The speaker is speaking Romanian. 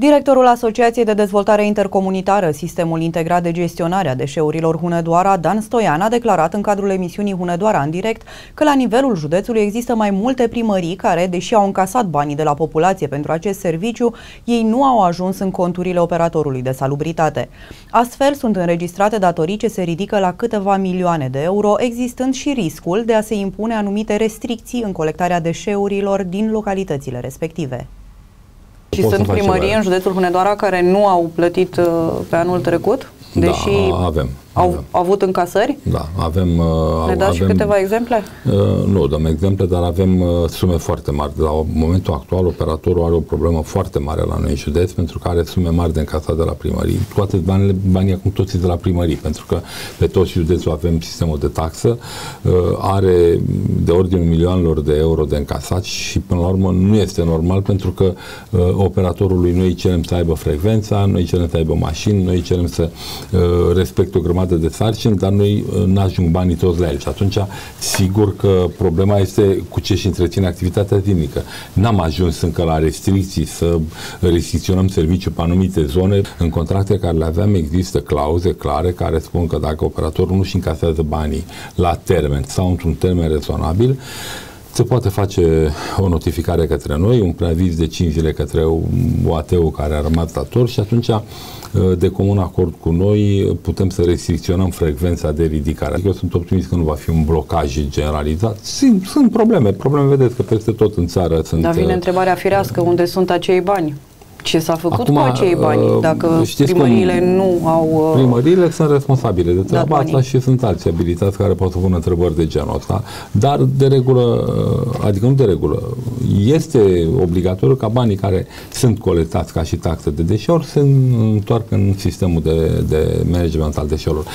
Directorul Asociației de Dezvoltare Intercomunitară, Sistemul Integrat de Gestionare a Deșeurilor Hunedoara, Dan Stoian, a declarat în cadrul emisiunii Hunedoara în direct că la nivelul județului există mai multe primării care, deși au încasat banii de la populație pentru acest serviciu, ei nu au ajuns în conturile operatorului de salubritate. Astfel, sunt înregistrate datorii ce se ridică la câteva milioane de euro, existând și riscul de a se impune anumite restricții în colectarea deșeurilor din localitățile respective. Și sunt primării în județul Hunedoara care nu au plătit uh, pe anul trecut? Da, deși da, avem. Au avem. avut încasări? Da, avem... Uh, ne dați avem, și câteva exemple? Uh, nu dăm exemple, dar avem uh, sume foarte mari. La momentul actual, operatorul are o problemă foarte mare la noi în județ, pentru că are sume mari de încasat de la primării. Toate banii, banii acum toți de la primării, pentru că pe toți județul avem sistemul de taxă, uh, are de ordinul milioanelor de euro de încasat și, până la urmă, nu este normal, pentru că uh, operatorului noi cerem să aibă frecvența, noi cerem să aibă mașini, noi cerem să uh, respecte o grămadă grămadă de sarcini, dar noi uh, nu ajung banii toți la el. Și atunci, sigur că problema este cu ce și întreține activitatea zilnică. N-am ajuns încă la restricții să restricționăm serviciul pe anumite zone. În contracte care le aveam există clauze clare care spun că dacă operatorul nu și încasează banii la termen sau într-un termen rezonabil, se poate face o notificare către noi, un preaviz de 5 zile către OAT-ul care a rămas dator și atunci de comun acord cu noi putem să restricționăm frecvența de ridicare. Adică eu sunt optimist că nu va fi un blocaj generalizat. Sunt, sunt probleme, probleme vedeți că peste tot în țară sunt... Dar vine întrebarea firească, unde sunt acei bani? Ce s-a făcut Acum, cu acei bani? Uh, Dacă primăriile cum, nu au... Uh, primăriile sunt responsabile de treaba asta și sunt alții abilitați care pot să pună întrebări de genul ăsta. Dar de regulă, uh, adică nu de regulă, este obligatoriu ca banii care sunt colectați ca și taxe de deșeuri să întoarcă în sistemul de, de management al deșeurilor.